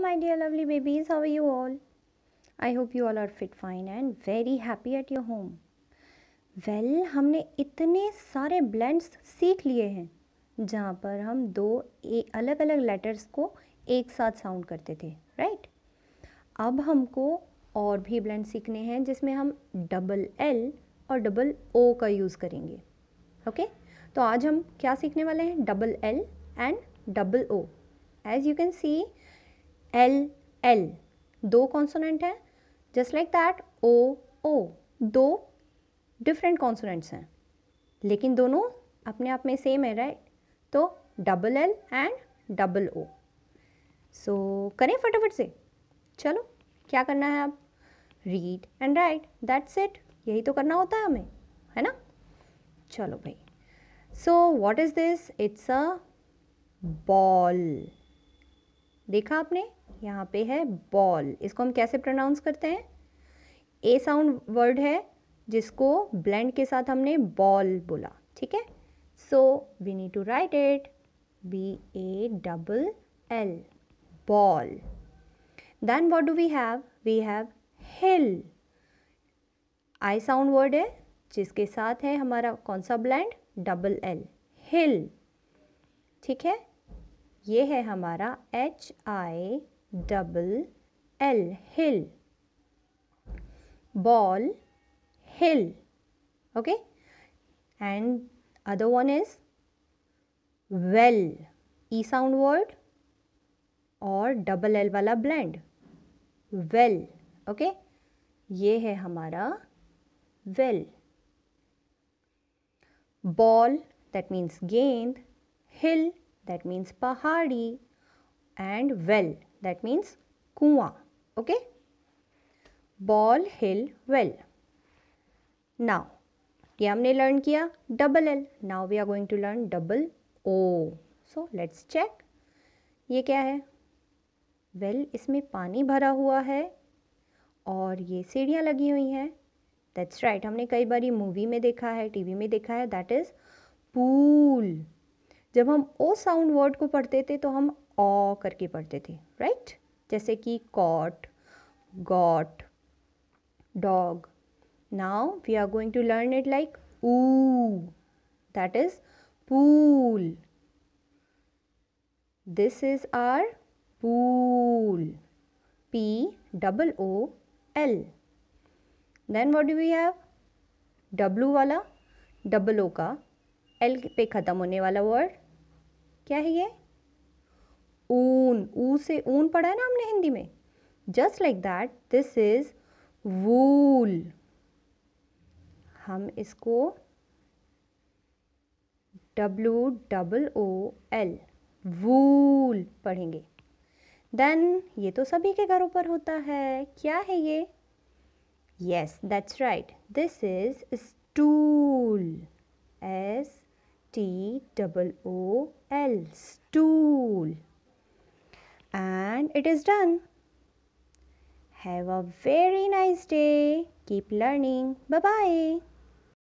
my dear lovely babies, how are you all? I hope you all are fit, fine and very happy at your home. Well, हमने इतने सारे blends सीख लिए हैं जहाँ पर हम दो अलग अलग लेटर्स को एक साथ साउंड करते थे राइट अब हमको और भी ब्लेंड सीखने हैं जिसमें हम डबल एल और डबल ओ का यूज़ करेंगे ओके तो आज हम क्या सीखने वाले हैं? Double L and double O as you can see L L दो कॉन्सोनेंट हैं just like that O O दो डिफरेंट कॉन्सोनेंट्स हैं. लेकिन दोनों अपने आप में सेम है राइट तो double L and double O so करें फटाफट से। चलो, क्या करना है अब? Read and write that's it यही तो करना होता है हमें, है ना? चलो भाई। So what is this it's a ball देखा आपने? यहाँ पे है बॉल इसको हम कैसे प्रोनाउंस करते हैं? ए साउंड वर्ड है जिसको ब्लेंड के साथ हमने बॉल बोला, ठीक है? So we need to write it B A double L ball then what do we have we have hill I sound word है जिसके साथ है हमारा कौन सा ब्लैंड डबल एल हिल ठीक है? ये है हमारा H I double L hill ball hill okay and other one is well E sound word और डबल एल वाला ब्लेंड वेल ओके ये है हमारा वेल बॉल दैट मीन्स गेंद. हिल that means pahadi and well. That means kuwa okay? Ball hill well. Now ये हमने learn किया double L now we are going to learn double O so let's check ये क्या है? Well well, इसमें पानी भरा हुआ है और ये सीढ़ियाँ लगी हुई हैं। दैट्स राइट हमने कई बार मूवी में देखा है टीवी में देखा है दैट इज़ पूल जब हम ओ साउंड वर्ड को पढ़ते थे तो हम ऑ करके पढ़ते थे राइट जैसे कि cot got dog now we are going to learn it like oo that is pool this is our pool P double O L then what do we have W वाला डबल ओ का. L पे ख़त्म होने वाला word क्या है ये? ऊन, ऊ से ऊन पढ़ा है ना हमने हिंदी में? Just like that this is wool हम इसको W double O L wool पढ़ेंगे। देन ये तो सभी के घरों पर होता है। क्या है ये? Yes that's right this is stool S T double O L stool. And it is done. Have a very nice day. Keep learning. Bye bye.